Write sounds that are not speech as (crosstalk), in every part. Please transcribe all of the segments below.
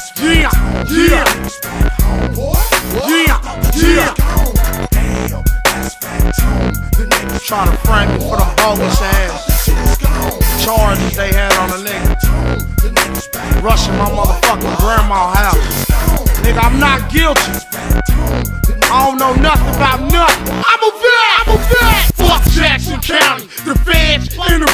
Yeah, yeah. Yeah, yeah. Trying to frame me for the bogus ass charges they had on a nigga. Rushing my motherfucking grandma house. Nigga, I'm not guilty. I don't know nothing about nothing. I'm a vet, I'm a vet. Fuck Jackson County, the feds and the.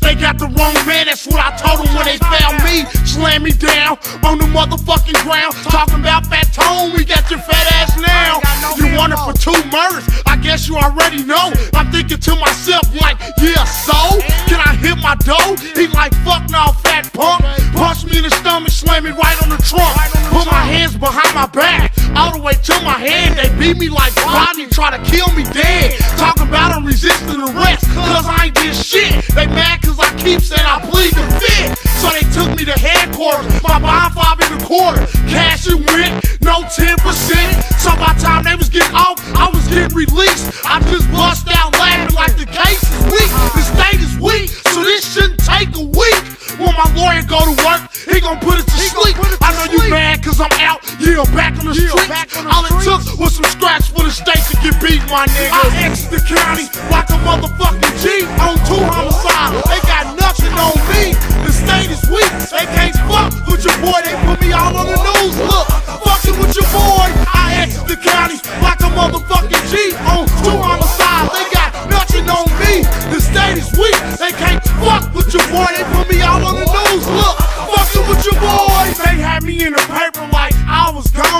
They got the wrong man, that's what I told them when they found me. Slam me down on the motherfucking ground. Talking about fat tone, we got your fat ass now. You want it for two murders? I guess you already know. I'm thinking to myself, like, yeah, so? Can I hit my dough? He like, fuck now, fat punk. Punch me in the stomach, slam me right on the trunk. Put my hands behind my back, all the way to my head. They beat me like Rodney, try to kill me dead. Talking about I'm resisting arrest, cause I ain't did shit. They mad cause I keep saying I plead the fifth. So they took me to headquarters, my bond five in the quarter. Cash and went, no 10%. So by the time they was getting off, I was getting released. I just bust out laughing like the case is weak. Was some scratch for the state to get beat, my nigga. I exit the county like a motherfucking G on two homicides. They got nothing on me. The state is weak. They can't fuck with your boy. They put me all on the news. Look,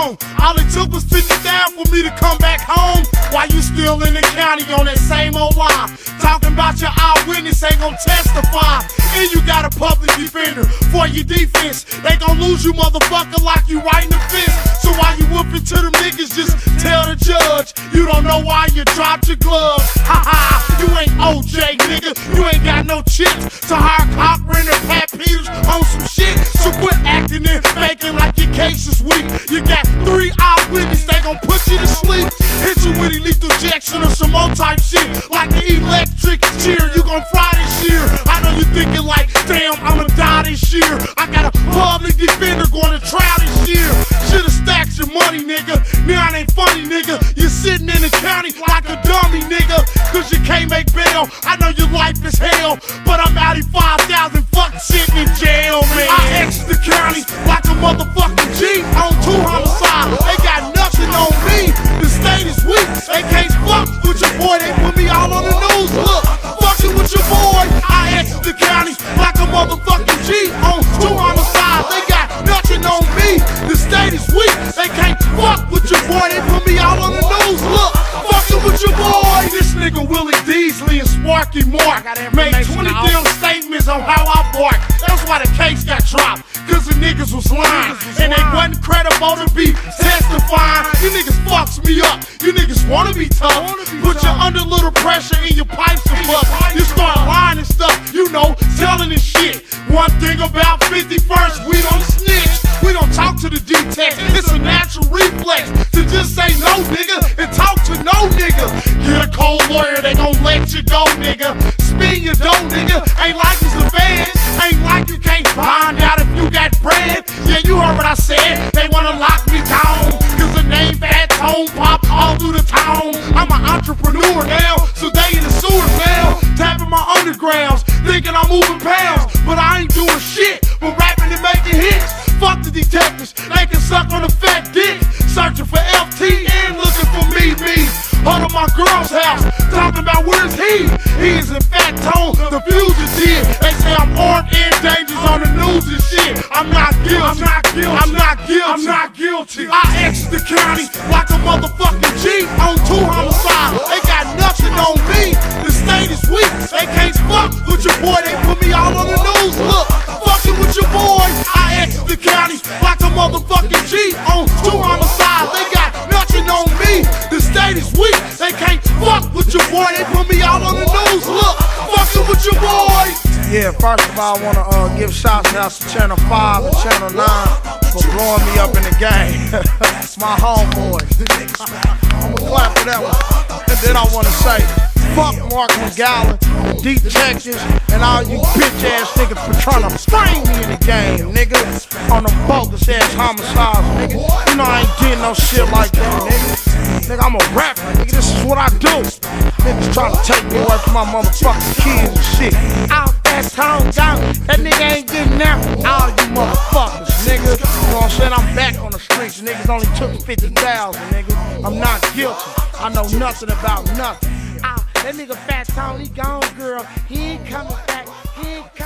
All it took was 50 down for me to come back home. While you still in the county on that same old lie. Talking about your eyewitness ain't gon' testify. And you got a public defender for your defense. They gon' lose you, motherfucker, like you right in the fence. So while you whooping to them niggas, just tell the judge you don't know why you dropped your gloves. Ha ha, you ain't OJ, nigga. You ain't got no chips to hire Cochran or Pat Peters on some shit. So quit and faking like your case is weak. You got three eyewitnesses, they gon' put you to sleep. Hit you with a lethal injection or some old type shit. Like the electric chair, you gon' fry this year. I know you thinking like, damn, I'ma die this year. I got a public defender going to trial this year. Should've stacked your money, nigga. Now it ain't funny, nigga. You're sitting in the county like a dummy, nigga. Cause you can't make bail. I know your life is hell, but I'm out of 5,000 fuck sitting in jail, man. The county like a motherfucking G on two homicides. They got nothing on me. The state is weak. They can't fuck with your boy. They put me all on the news. Look, fucking with your boy. I exit the county like a motherfucking G on two homicides. They got nothing on me. The state is weak. They can't fuck with your boy. They put me And Sparky Mark made 20 damn statements on how I bark. That's why the case got dropped. Cause the niggas was lying. And they wasn't credible to be testifying. You niggas fucks me up. You niggas wanna be tough. Put you under little pressure in your pipes and bust. You start lying and stuff, you know, telling this shit. One thing about 51st, we don't snitch. We don't talk to the details. It's a natural reflex to just say no, nigga, and talk to no nigga. Get a cold lawyer, they gon' let you go, nigga. Spin your dough, nigga. Ain't like it's the fans. Ain't like you can't find out if you got bread. Yeah, you heard what I said. They wanna lock exit county like a motherfucking G on two homicides. They got nothing on me. The state is weak. They can't fuck with your boy. They put me all on the news. Look, Yeah, first of all, I want to uh, give shots out to Channel 5 and Channel 9 for blowing me up in the game. That's (laughs) My homeboys. (laughs) I'm gonna clap for that one. And then I want to say, fuck Mark McGowan, Deep Texas, and all you bitch ass niggas for trying to frame me in the game, nigga. On them bogus ass homicides, nigga. You know I ain't did no shit like that, nigga. Nigga, I'm a rapper, nigga. This is what I do. Niggas trying to take me away from my motherfucking kids and shit. That tone down, that nigga ain't getting out. All you motherfuckers, nigga. You know what I'm saying? I'm back on the streets. Niggas only took 50,000, nigga. I'm not guilty. I know nothing about nothing. Ah, that nigga Fat Tony he gone, girl. He ain't coming back. He ain't coming back.